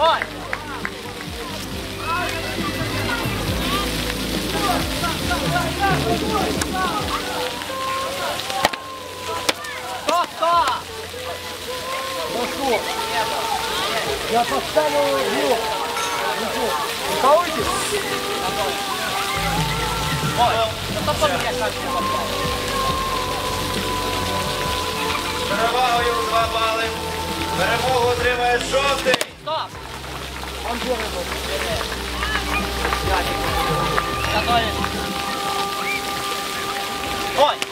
Ой! Прошу. Я поставил блок. Перевагою два бали. Перемогу отримає жовтий. Стоп! Он дурно був. Готові. Ой!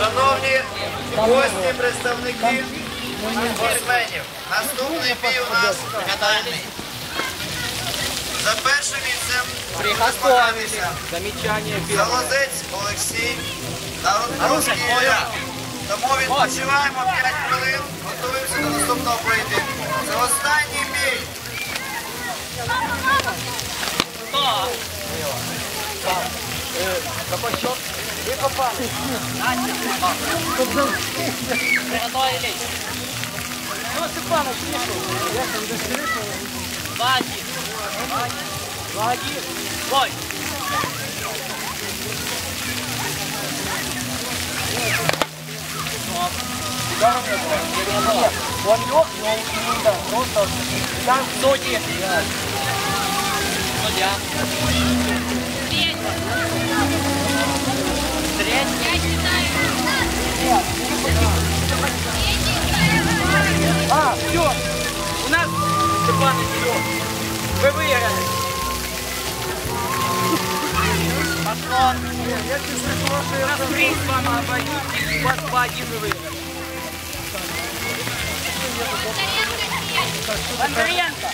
Шановні гості, представники спортсменів. Наступний бій у нас фінальний. За першим місцем змагатися Залозець Олексій Рудковський Ілля. Тому відпочиваємо 5 хвилин, готуємося до наступного поєдинку. Це останній бій. Стоп! Какой счет? Вы попали. Приготовились. Ну, Степанович, нету. Я там до скрипа. Два, один. Два, один. Бой! Ударом не было. Нет, он лег, но он не удар. Просто там Судьи! Судья. Треть. А, все. У нас Степан Ильев. Вы выиграли. Пошло. Я чувствую, что У нас приз вам. У вас по один вы выиграли. Бондаренко.